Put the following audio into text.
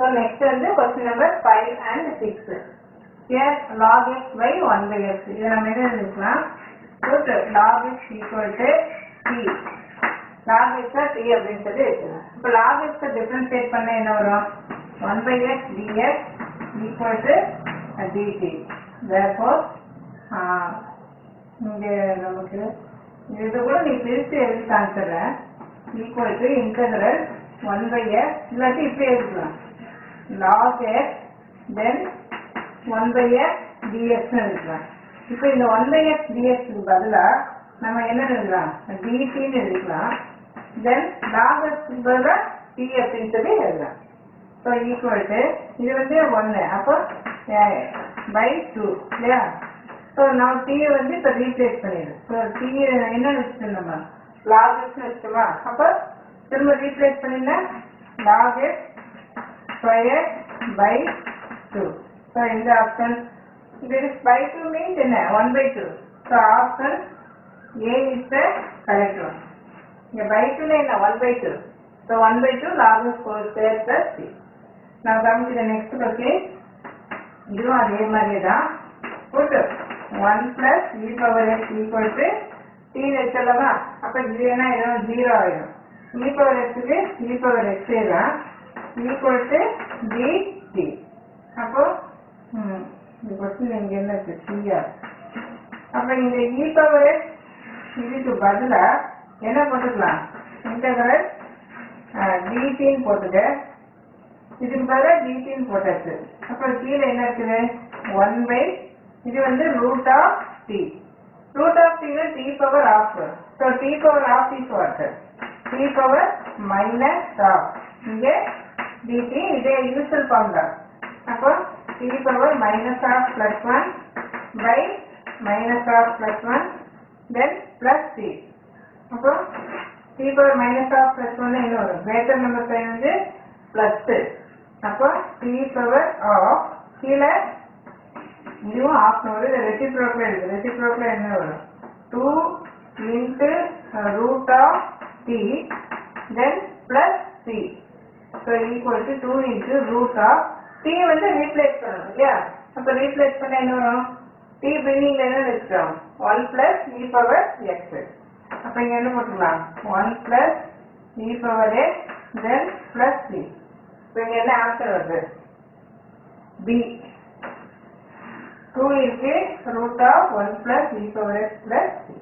So next வந்து question number five and six here log x by 1 by x. இது நம்ம என்ன எழுதிக்கலாம்? Put log x equal to t. Log x ah t அப்படின்னு சொல்லி வச்சுக்கலாம் இப்போ log x டிஃபரன்ஷியேட் பண்ண என்ன வரும்? 1 by x dx equal to dt. Therefore ஆஹ், இங்க நமக்கு இது கூட நீ பிரித்து எழுதி காமிச்சிடுறேன். Equal to integral one by x இல்லாட்டி இப்படி எழுதிக்கலாம் log x then one by x dx எழுதிக்கலாம் இப்போ இந்த ஒன் பை எக்ஸ் டிஎக்ஸ்க்கு பதிலா நம்ம என்ன எழுதலாம்? டிடின்னு எழுதிக்கலாம் தென் லாக் எக்ஸ்க்கு பதிலாக t அப்படின்னு சொல்லி எழுதலாம். ஸோ ஈக்குவல் டு இது வந்து ஒன்று அப்போ பை டூ இல்லையா? ஸோ நான் t வந்து இப்போ ரீப்ளேஸ் பண்ணிடு ஸோ t என்ன வச்சுட்டு நம்ம? லாக் எக்ஸ்னு வச்சுக்கோமா அப்போ திரும்ப ரீப்ளேஸ் பண்ணினா log x squared by two so இந்த ஆப்ஷன் is by 2 means என்ன 1 by 2 so option A is the correct one இங்க by 2 ல என்ன 1 by 2 so 1 by 2 log square square plus c now come to the next question இதுவும் அதே மாதிரி தான் put 1 plus e power x equal to t வச்சலமா அப்ப இது என்ன ஆயிடும் 0 ஆயிடும் e power x க்கு e power x தான் equal ஜி dt அப்போ ம், இந்த கொஸ்டின் இங்க என்ன இருக்கு? சிஆர் அப்ப இந்த e இ பவர் இதுக்கு பதிலா என்ன போட்டுக்கலாம்? இன்டகிரல் டிடின்னு போட்டுக்க இதுக்கு பதிலாக டிடின்னு போட்டாச்சு. அப்புறம் கீழே என்ன இருக்குது? ஒன் பை இது வந்து root of t root of t t power of so t power of is what t power minus of இங்கே டிடி இதே யூஸ்வல் ஃபார்ம் அப்போ e power minus of plus one by minus of plus one then plus c அப்போ e power minus of plus one என்ன வரும்? Greater number sign வந்து plus அப்போ t power of கீழே இதுவும் ஆஃப் வரும். இது ரெசிப்ரோக்கில் இருக்கு. ரெசிப்ரோக்கில் என்ன வரும்? Two into root of t then plus c so equal to two into root of t வந்து ரீப்ளேஸ் பண்ணணும் இல்லையா? அப்போ ரீப்ளேஸ் பண்ண என்ன வரும்? டி பில்லிங்ல என்ன வச்சுக்கிறோம் one plus e e power x அப்போ இங்கே என்ன போட்டுக்கலாம்? One plus e power x then plus c இப்போ இங்கே என்ன ஆன்சர் வருது? பி டூ இருக்கு root of one plus e power x plus c